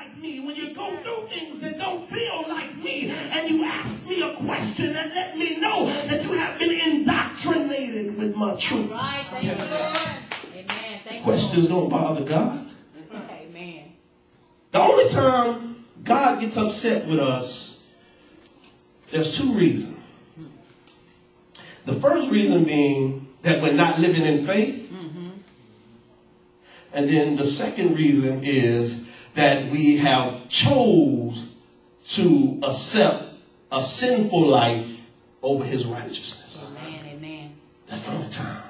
like me, when you go through things that don't feel like me, and you ask me a question and let me know that you have been indoctrinated with my truth. Right. Thank you, Lord. Amen. Thank Questions don't bother God. Amen. The only time God gets upset with us, there's two reasons. The first reason being that we're not living in faith. Mm-hmm. And then the second reason is that we have chose to accept a sinful life over his righteousness. Amen. Amen. That's the only time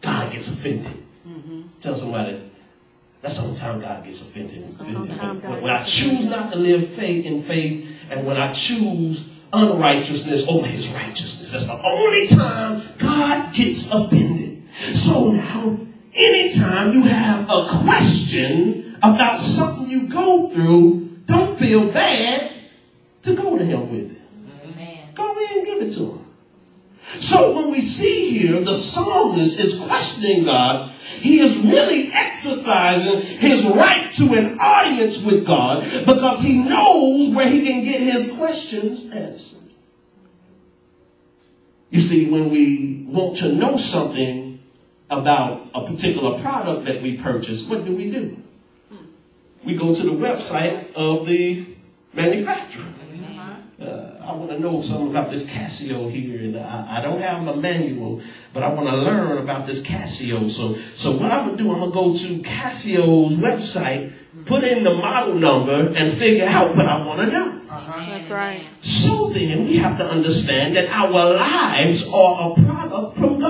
God gets offended. Mm-hmm. Tell somebody, that's the only time God gets offended. only When, God when I choose not to live faith in faith, and when I choose unrighteousness over his righteousness, that's the only time God gets offended. So now, anytime you have a question about something you go through, don't feel bad to go to him with it. Amen. Go ahead and give it to him. So when we see here the psalmist is questioning God, he is really exercising his right to an audience with God because he knows where he can get his questions answered. You see, when we want to know something about a particular product that we purchase, what do we do? We go to the website of the manufacturer. Uh, I want to know something about this Casio here, and I, I don't have a manual, but I want to learn about this Casio. So, so what I'm gonna do, I'm gonna go to Casio's website, put in the model number, and figure out what I want to know. That's right. So then, we have to understand that our lives are a product from.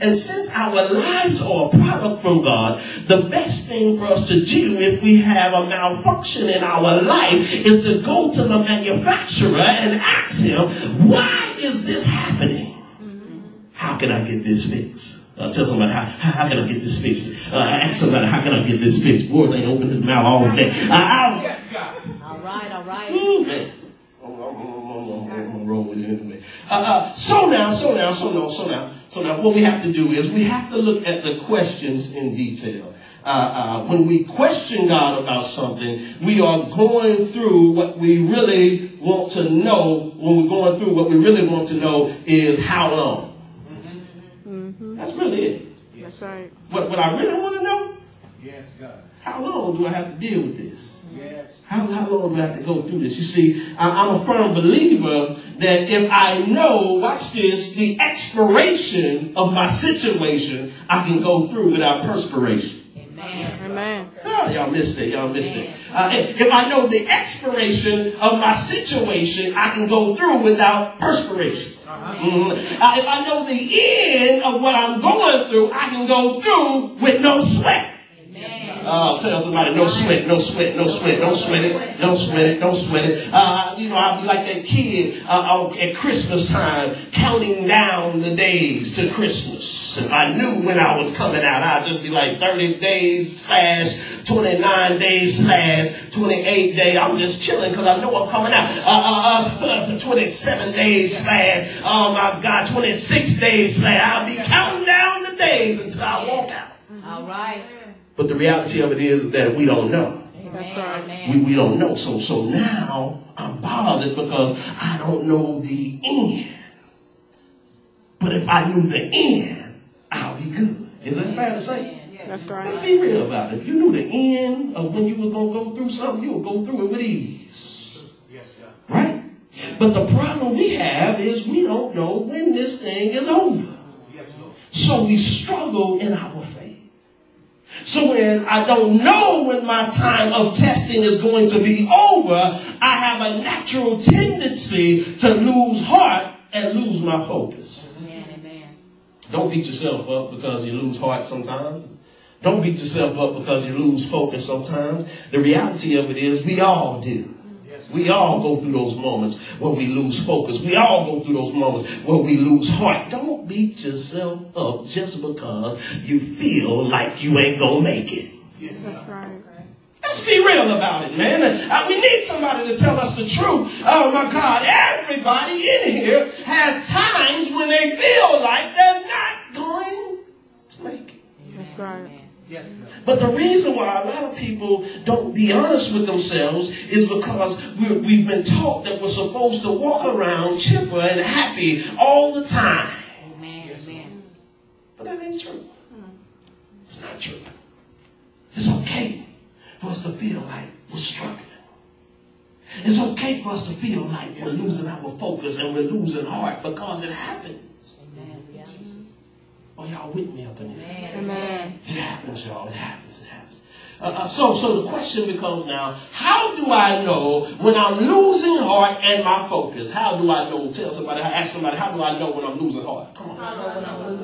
And since our lives are a product from God, the best thing for us to do if we have a malfunction in our life is to go to the manufacturer and ask him, why is this happening? How can I get this fixed? Uh, tell somebody, how, how, how can I get this fixed? Uh, ask somebody, how can I get this fixed? Boys ain't open his mouth all day. Uh, Yes, God. All right. All right. Ooh, man. I'm, I'm, I'm, I'm, I'm gonna roll with it anyway. Uh, uh, so now, so now, so now, so now, so now, what we have to do is we have to look at the questions in detail. Uh, uh, when we question God about something, we are going through what we really want to know. When we're going through what we really want to know is how long. That's really it. That's right. What, what I really want to know, Yes, God. how long do I have to deal with this? Yes. How, how long do I have to go through this? You see, I, I'm a firm believer that if I know, watch this, the expiration of my situation, I can go through without perspiration. Amen. Amen. Oh, y'all missed it. Y'all missed it. Uh, if, if I know the expiration of my situation, I can go through without perspiration. Mhm. Uh, if I know the end of what I'm going through, I can go through with no sweat. Uh, tell somebody, no sweat, no sweat, no sweat, don't sweat it, don't sweat it, don't sweat it. Uh, you know, I'll be like that kid uh, at Christmas time, counting down the days to Christmas. If I knew when I was coming out, I'd just be like 30 days slash 29 days slash 28 days. I'm just chilling because I know I'm coming out. Uh, uh, uh, 27 days slash, oh my God, 26 days slash. I'll be counting down the days until I walk out. All right. But the reality of it is, is that we don't know. That's Amen. right. We, we don't know. So so now I'm bothered because I don't know the end. But if I knew the end, I'll be good. Is that fair to say? That's Let's be real about it. If you knew the end of when you were gonna go through something, you would go through it with ease. Yes, God. Right? But the problem we have is we don't know when this thing is over. Yes, Lord. So we struggle in our faith. So when I don't know when my time of testing is going to be over, I have a natural tendency to lose heart and lose my focus. Amen. Amen. Don't beat yourself up because you lose heart sometimes. Don't beat yourself up because you lose focus sometimes. The reality of it is we all do. We all go through those moments where we lose focus. We all go through those moments where we lose heart. Don't beat yourself up just because you feel like you ain't gonna make it. Yes, That's right. Let's be real about it, man. Uh, we need somebody to tell us the truth. Oh my God, everybody in here has times when they feel like they're not going to make it. That's right. Yes, God. But the reason why a lot of people don't be honest with themselves is because we're, we've been taught that we're supposed to walk around chipper and happy all the time. It's not true. It's okay for us to feel like we're struggling. It's okay for us to feel like we're losing our focus and we're losing heart because it happens. Amen. Yeah. Oh, y'all with me up in here? Amen. It happens, y'all. It happens. It happens. Uh, uh, so, so the question becomes now: How do I know when I'm losing heart and my focus? How do I know? Tell somebody. Ask somebody. How do I know when I'm losing heart? Come on.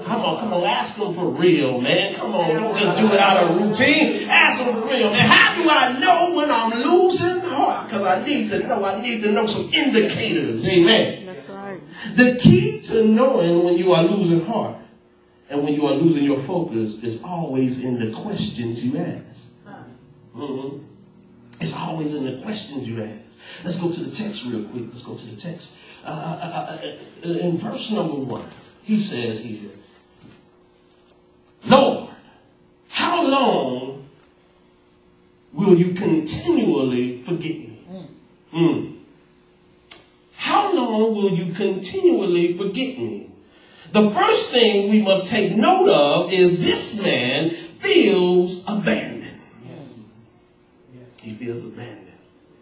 Come on, come on, ask them for real, man. Come on, don't just do it out of routine. Ask them for real, man. How do I know when I'm losing heart? Because I need to know. I need to know some indicators. Amen. That's right. The key to knowing when you are losing heart and when you are losing your focus is always in the questions you ask. Mhm. It's always in the questions you ask. Let's go to the text real quick. Let's go to the text. Uh, uh, uh, uh, in verse number one, he says here, Lord, how long will you continually forget me? Mm. How long will you continually forget me? The first thing we must take note of is this man feels abandoned. He feels abandoned.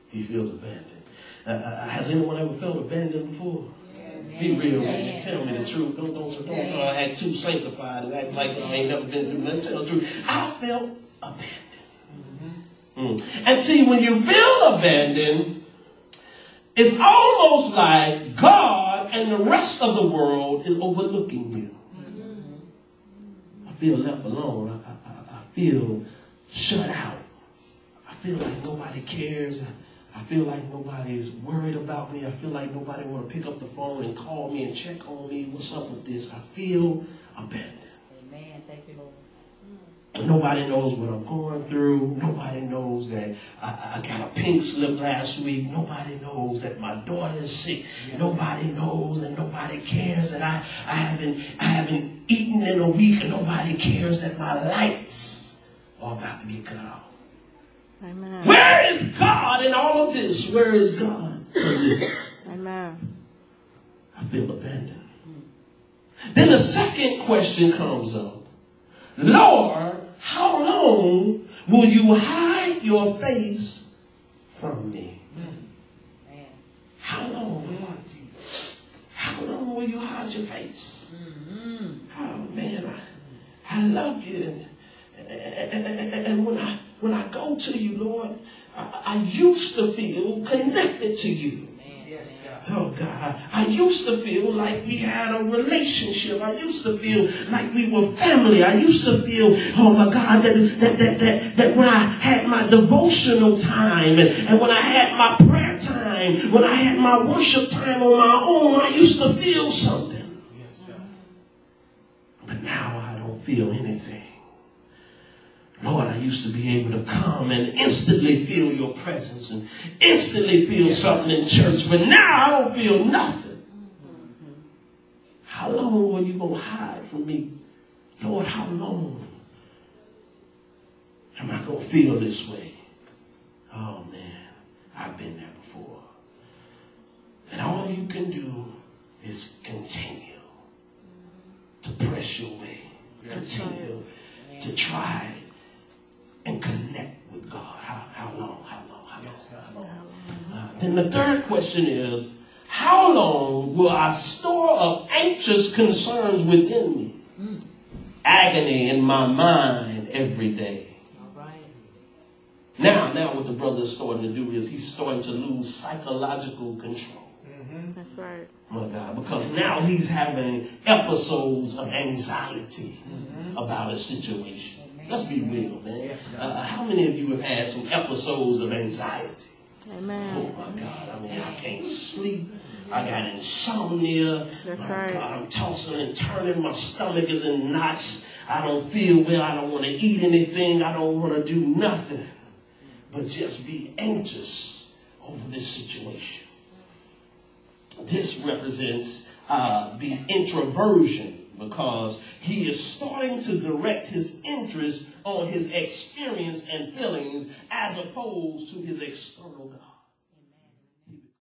He feels abandoned. Uh, uh, has anyone ever felt abandoned before? Be real. Tell me the truth. Don't don't don't, uh, act too sanctified and act like I ain't never been through nothing. Tell the truth. I felt abandoned. Mm. And see, when you feel abandoned, it's almost like God and the rest of the world is overlooking you. I feel left alone. I, I- I feel shut out. I feel like nobody cares. I, feel like nobody is worried about me. I feel like nobody want to pick up the phone and call me and check on me. What's up with this? I feel abandoned. Amen. Thank you, Lord. Nobody knows what I'm going through. Nobody knows that I, I got a pink slip last week. Nobody knows that my daughter is sick. Nobody knows and nobody cares that I, I haven't I haven't eaten in a week and nobody cares that my lights are about to get cut off. Amen. Where is God in all of this? Where is God in this? Amen. I feel abandoned. Then the second question comes up. Lord, how long will you hide your face from me? How long? Lord? How long will you hide your face? Oh man, I, I love you, and, and, and, and when I when I go to you, Lord, I, I used to feel connected to you. Yes, God. Oh God, I used to feel like we had a relationship. I used to feel like we were family. I used to feel, oh my God, that that that that, that when I had my devotional time and, and when I had my prayer time, when I had my worship time on my own, I used to feel something. Yes, God. But now I don't feel anything. Lord, I used to be able to come and instantly feel your presence and instantly feel something in church, but now I don't feel nothing. How long are you going to hide from me? Lord, how long am I going to feel this way? Oh man, I've been there before. And all you can do is continue to press your way, continue to try then the third question is, how long will I store up anxious concerns within me? Agony in my mind every day. All right. Now, now what the brother is starting to do is he's starting to lose psychological control. That's right. my God, because now he's having episodes of anxiety about a situation. Let's be real, man. Yes, Uh, how many of you have had some episodes of anxiety? Oh my God, I mean, I can't sleep. I got insomnia. That's my right. God, I'm tossing and turning. My stomach is in knots. I don't feel well. I don't want to eat anything. I don't want to do nothing but just be anxious over this situation. This represents uh, the introversion because he is starting to direct his interest on his experience and feelings as opposed to his external God.